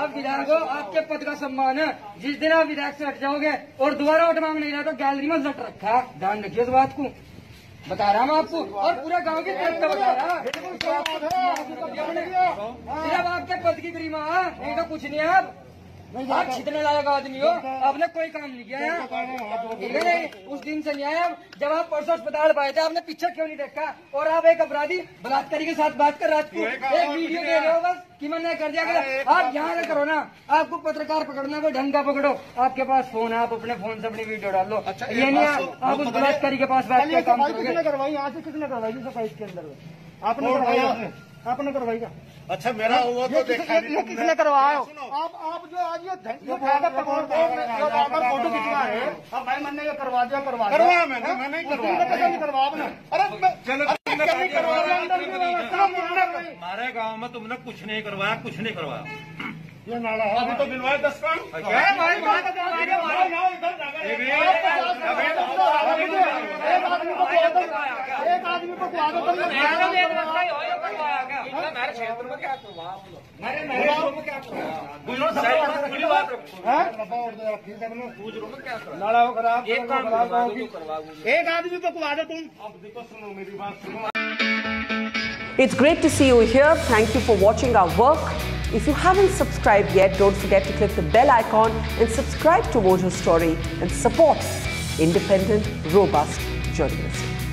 आप विधायक हो आपके पद का सम्मान है जिस दिन आप विधायक से हट जाओगे और दोबारा वोट मांग नहीं रहा तो गैलरी में लट रखा ध्यान रखिए उस बात को बता रहा मैं आपको और पूरा गाँव की तरफ़ का बता रहा सिर्फ़ आपके पद की गरिमा नहीं तो कुछ नहीं है आप आप छितने लायक आदमी हो, आपने कोई काम नहीं किया है है दिन से नहीं आया जब आप परसों अस्पताल पाए थे आपने पीछे क्यों नहीं देखा? और आप एक अपराधी बलात्कारी के साथ बात कर रात को एक वीडियो दे रहे हो बस कि मैंने कर दिया। कर आप यहाँ से करो ना। आपको पत्रकार पकड़ना कोई ढंग का पकड़ो। आपके पास फ़ोन है आप अपने फ़ोन से अपनी वीडियो डाल लो। ये नहीं आप उस बलात्कारी के पास किसने करवाई? यहाँ से किसने करवाई सफ़ाई के अंदर? आपने करवाई आपने? करवाई क्या? अच्छा मेरा वो तो देखा ये किसने करवाया? आप आप जो आज ये अब भाई मैंने ये करवा दिया करवा दिया करवाया मैंने, करवा अरे। हमारे गाँव में तुमने कुछ नहीं करवाया कुछ नहीं करवाया ये नाला है अभी तो दिलवाए दस काम नाला हो खराब एक काम एक आदमी को कुआ दो तुम सुनो मेरी बात सुनो It's great to see you here. Thank you for watching our work. If you haven't subscribed yet, don't forget to click the bell icon and subscribe to Mojo Story and support independent, robust journalism.